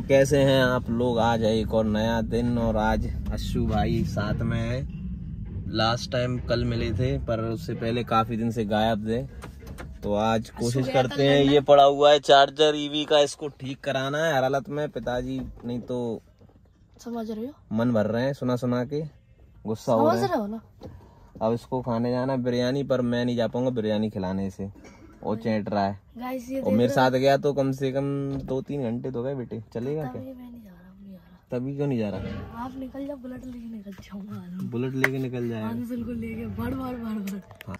तो कैसे हैं? आप लोग आज है एक और नया दिन और आज अशु भाई साथ में है। लास्ट टाइम कल मिले थे पर उससे पहले काफ़ी दिन से गायब थे। तो आज कोशिश करते हैं ये पड़ा हुआ है चार्जर ईवी का इसको ठीक कराना है हर हालत में। पिताजी नहीं तो समझ रहे हो? मन भर रहे हैं सुना सुना के। गुस्सा हो रहे हैं। ना? अब इसको खाने जाना बिरयानी पर मैं नहीं जा पाऊँगा बिरयानी खिलाने से। वो चेट रहा है। और मेरे साथ गया तो कम से कम दो तीन घंटे तो गए बेटे। चलेगा क्या? तभी क्यों नहीं जा रहा? आप निकल जाओ बुलेट लेके निकल जाऊँगा बुलेट लेके निकल जाएगा। आंसुल को लेके। भर भर भर हाँ।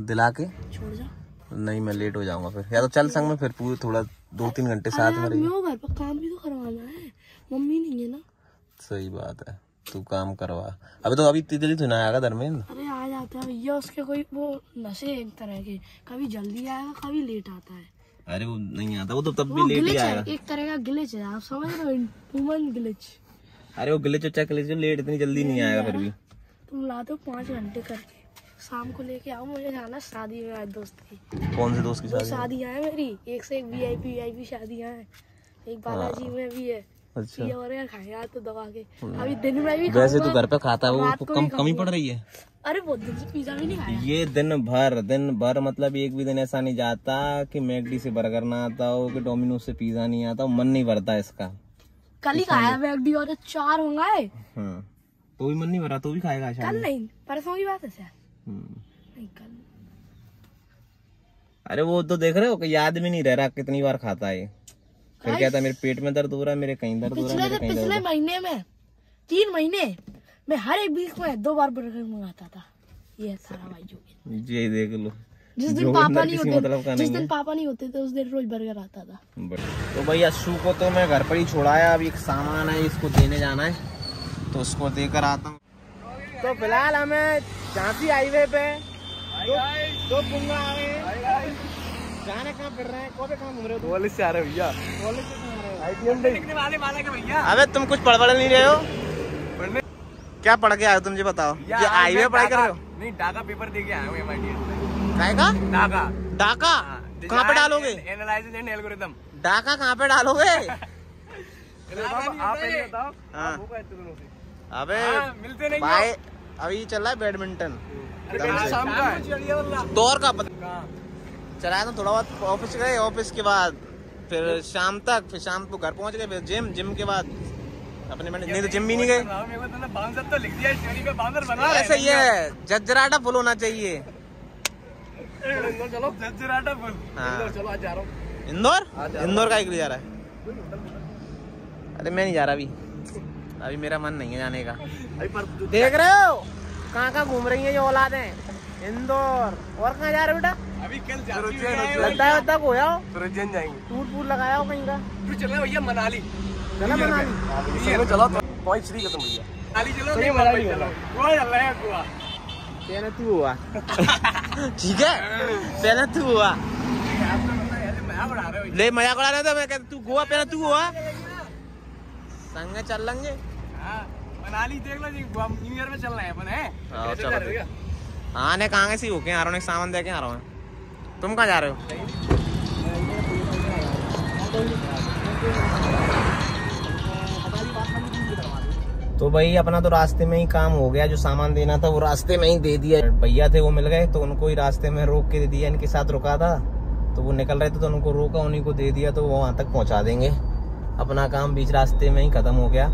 दिला के? छोड़ जा। नहीं मैं लेट हो जाऊँगा फिर। या तो चल संग में फिर पूरे थोड़ा दो तीन घंटे साथ में रहिए। मैं घर पर काम भी तो करवाना है। मम्मी नहीं है ना? सही बात है। तू काम करवा। अभी तो अभी तितली तो ना आएगा धर्मेंद्र। अरे आ जाता है भैया उसके कोई वो नशे एक तरह के। कभी जल्दी आएगा कभी लेट आता है। अरे वो नहीं आता वो तो तब भी लेट ही आएगा। एक तरह का ग्लिच है आप समझ रहे हो ह्यूमन ग्लिच अरे वो गिले चचा गिले लेट इतनी जल्दी नहीं आएगा फिर भी। तुम ला दो पाँच घंटे करके। शाम को लेके आओ मुझे जाना शादी में आज दोस्त की। कौन से दोस्त की शादी शादियाँ हैं मेरी एक से एक V I P V I P शादियाँ हैं। एक बालाजी में भी है। अच्छा। ये और खाएगा तो दबा के। अभी दिन में भी वैसे तो घर पे खाता है वो कम कमी पड़ रही है। अरे बहुत दिन से पिज्जा भी नहीं खाया। ये दिन भर दिन भर मतलब एक भी दिन ऐसा नहीं जाता कि मैकडी से बर्गर ना आता हो कि डोमिनोज से पिज्जा नहीं आता हो मन नहीं भरता इसका। कल ही खाया मैगडी और चार होंगे। हाँ तो भी मन नहीं भरा तो भी खाएगा कल नहीं परसों की बात है सर हम्म। अरे वो तो देख रहे हो कि याद भी नहीं रह रहा कितनी बार खाता है। फिर कहता है मेरे पेट में दर्द हो रहा है मेरे कहीं दर्द हो रहा है पिछले कहीं दर्द महीने में तीन महीने मैं हर एक वीक में दो बार बर्गर मंगाता था। ये सारा भाई जो ये देख लो। जिस दिन पापा नहीं होते मतलब जिस दिन पापा नहीं होते थे उस दिन रोज बर्गर आता था। तो भाई अशु को तो मैं घर पर ही छोड़ाया अब एक सामान है इसको देने जाना है। तो उसको देकर आता हूँ। तो फ़िलहाल हमें झांसी हाईवे पे दो, दो पुंगा आ गए जाने कहाँ फिर रहे हैं? कौन कहाँ घूम रहे हो कॉलेज से आ रहे भैया। कॉलेज से कहाँ रहे हो। अबे तुम कुछ पढ़ पढ़ नहीं रहे हो? क्या पढ़ के आए हो तुम ये बताओ? ये हाईवे पढ़ाई कर रहे हो? नहीं डाका पेपर दे के आया हूँ एमआईटी काय का डाका? डाका। कहाँ पे डालोगे? एनालाइसिस एंड एल्गोरिथम डाका कहाँ पे डालोगे? आप पहले बताओ हाँ। वो कहते दोनों से? अबे हाँ, मिलते नहीं भाई अभी चल रहा है बैडमिंटन। दौर का पता चलाया तो थोड़ा बहुत ऑफ़िस गए ऑफ़िस के बाद फिर शाम तक फिर शाम को घर पहुँच गए फिर जिम जिम के बाद अपने मैंने नहीं तो जिम भी नहीं गए तो ऐसा ही है जजराटा फुल होना चाहिए। चलो चलो जजराटा फुल। चलो आज जा रहा इंदौर इंदौर? का एक जा रहा है। अरे मैं नहीं जा रहा अभी। अभी मेरा मन नहीं है जाने का। देख रहे हो कहाँ कहाँ घूम रही है ये औलादें इंदौर। और कहाँ जा रहे बेटा? अभी कल लद्दाख वद्दाख हो जाओ उज्जैन जाएँगे। टूर टूर लगाया हो कहीं का? फिर चल रहे भैया मनाली। चला मनाली? चलो चलो पॉइंट थ्री खत्म भैया मनाली चलो मनाली चलो। गोवा चल रहा है गोवा पहले तू हुआ। ठीक है? पहले तू हुआ। मैं बढ़ा रहे हो ले मज़ाक उड़ा रहा था मैं कहता तू गोवा पहले तू हुआ। संग चल लेंगे। हाँ, मनाली देख लो जी गोवा न्यू ईयर में चल रहे हैं अपन है? हाँ कहाँ से होके आ रहा हूँ? सामान दे के आ रहा हूँ तुम कहाँ जा रहे हो? तो भाई, अपना तो रास्ते में ही काम हो गया। जो सामान देना था, वो रास्ते में ही दे दिया। भैया थे, वो मिल गए तो उनको ही रास्ते में रोक के दे दिया। इनके साथ रुका था तो वो निकल रहे थे तो उनको रोका, उन्हीं को दे दिया तो वो वहाँ तक पहुँचा देंगे। अपना काम बीच रास्ते में ही खत्म हो गया।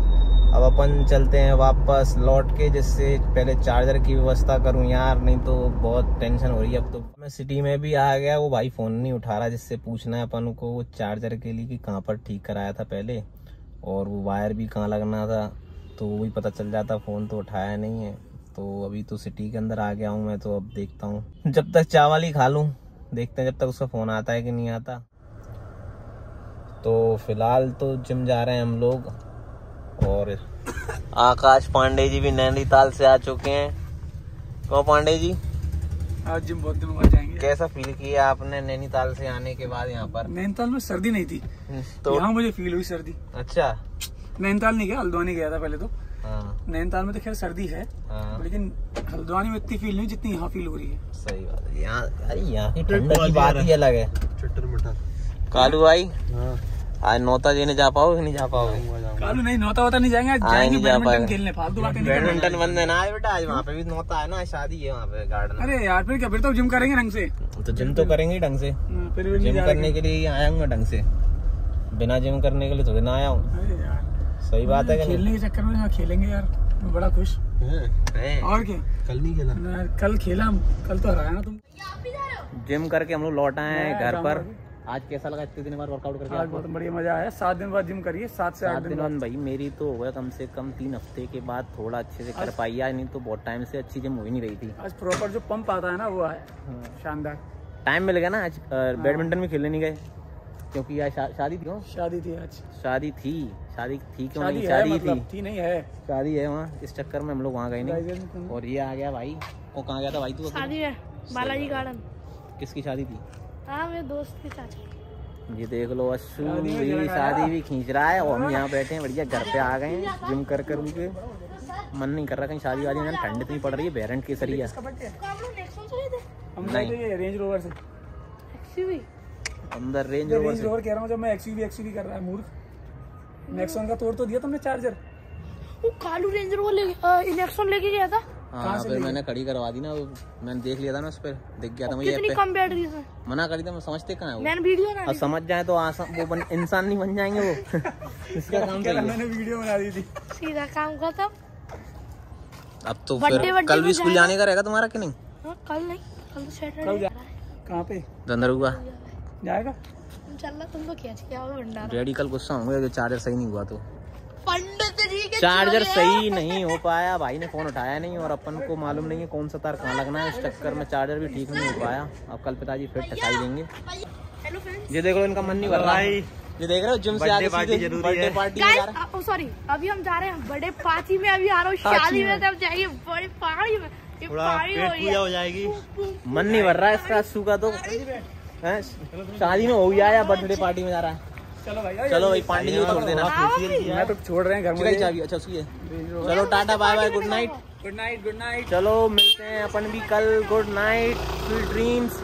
अब अपन चलते हैं वापस लौट के, जिससे पहले चार्जर की व्यवस्था करूँ यार, नहीं तो बहुत टेंशन हो रही है अब तो। मैं सिटी में भी आ गया, वो भाई फ़ोन नहीं उठा रहा जिससे पूछना है अपन को, वो चार्जर के लिए कि कहाँ पर ठीक कराया था पहले, और वो वायर भी कहाँ लगना था तो वो भी पता चल जाता फ़ोन तो उठाया नहीं है। तो अभी तो सिटी के अंदर आ गया हूँ मैं तो अब देखता हूँ। जब तक चावल ही खा लूँ, देखते हैं जब तक उसका फ़ोन आता है कि नहीं आता। तो फ़िलहाल तो जिम जा रहे हैं हम लोग। और आकाश पांडे जी भी नैनीताल से आ चुके हैं। तो पांडे जी? आज जिम बहुत दिनों बाद जाएँगे। कैसा फील किया आपने नैनीताल से आने के बाद यहाँ पर? नैनीताल में सर्दी नहीं थी। तो? यहाँ मुझे फील हुई सर्दी। अच्छा। नैनीताल नहीं गया हल्द्वानी गया था पहले तो। हाँ। नैनीताल में तो खैर सर्दी है हाँ। लेकिन हल्द्वानी में इतनी फील नहीं जितनी यहाँ फील हो रही है। सही बात है। यहाँ यहाँ की ठंड की बात ही अलग है। कालू भाई? हाँ। आज नौता जी ने जा पाओ नहीं जा पाओ कालू नहीं नौता होता नहीं जाएँगे आज जाएँगे नहीं जा बैडमिंटन खेलने फालतू बातें नहीं बैडमिंटन बंद है ना आज बेटा आज वहाँ पे भी नौता है ना शादी है वहाँ पे गार्डन अरे यार फिर क्या फिर तो जिम करेंगे ढंग से। तो जिम तो करेंगे ही ढंग से। हाँ, फिर भी जिम करने के लिए आया हूँ मैं ढंग से। बिना जिम करने के लिए तो ना आया हूँ। अरे यार। सही बात है कि खेलने के चक्कर में हाँ, खेलेंगे यार मैं बड़ा खुश। नहीं और क्या? कल नहीं खेला। कल खेला कल तो हराया ना तुम। जिम करके हम लोग लौट आए हैं घर पर। आज कैसा लगा इतने दिन बाद वर्कआउट करके आज बहुत बढ़िया मज़ा आया। सात दिन बाद जिम करिए सात से आठ दिन बाद। भाई मेरी तो हो गया कम से कम तीन हफ़्ते के बाद थोड़ा अच्छे से कर पाई आज नहीं तो बहुत टाइम से अच्छी जिम हो ही नहीं रही थी। आज प्रॉपर जो पंप आता है ना वो आया। शानदार। टाइम मिल गया ना आज बैडमिंटन भी खेलने नहीं गए? क्योंकि आज शा, शादी थी शादी थी आज। शादी थी। शादी थी क्यों शादी नहीं? है शादी मतलब थी। थी नहीं है। शादी है वहाँ इस चक्कर में हम लोग वहाँ गए नहीं। और ये आ गया भाई वो कहाँ गया था भाई तू शादी है बालाजी गार्डन किसकी शादी थी? हाँ मेरे दोस्त के साथ। ये देख लो अश्शू शादी भी शादी भी खींच रहा है और हम यहाँ बैठे हैं बढ़िया घर पे आ गए हैं जिम कर कर के मन नहीं कर रहा कहीं शादी वादी में ठंड इतनी पड़ रही है बेरेंट है। हम नहीं। रेंज रोवर से। अंदर रेंज रोवर रेंज से। रोवर कह रहा हूँ जब मैं एक्सयूवी एक्सयूवी कर रहा है मूर्ख। नेक्सॉन का तोड़ तो दिया तुमने चार्जर वो कालू रेंज रोवर ले इलेक्शन लेके गया था। हाँ फिर मैंने खड़ी करवा दी ना वो मैंने देख लिया था ना उस पर दिख गया था मुझे कितनी कम बैटरी है मना करी था मैं समझते कहाँ है वो। मैंने वीडियो ना अब समझ जाए तो आसान वो बन, इंसान नहीं बन जाएँगे वो। इसका काम चाहिए। मैंने वीडियो बना दी थी। सीधा काम खत्म। अब तो फिर कल भी स्कूल जाने का रहेगा तुम्हारा कि नहीं? हाँ, कल नहीं कल तो सैटरडे कहाँ पे? धंधरुआ। जाएगा? चल तुम तो खींच के आओ भंडारा। कल गुस्सा होंगे अगर चार्जर सही नहीं हुआ तो। के चार्जर सही नहीं हो पाया भाई ने फ़ोन उठाया नहीं और अपन को मालूम नहीं है कौन सा तार कहाँ लगना है। इस चक्कर में चार्जर भी ठीक नहीं हो पाया। अब कल पिताजी फिर ठसाई देंगे। ये देख लो इनका मन नहीं कर रहा। है ये देख रहे हो जिम से आगे सीधे बर्थडे पार्टी है। सॉरी अभी हम जा रहे हैं बड़े पार्टी में अभी आ रहा हूँ शादी में तब जाएँगे बड़े पहाड़ी में ये पहाड़ी हो रही है। जाएगी। मन नहीं भर रहा है इसका का तो। हैं? शादी में हो गया या बर्थडे पार्टी में जा रहा है? चलो भाई चलो भाई पांडे जी को छोड़ देना। मैं तो छोड़ रहे हैं घर में चाबी अच्छा उसकी चलो tata bye bye good night good night good night चलो मिलते हैं अपन भी कल गुड नाइट स्वीट ड्रीम्स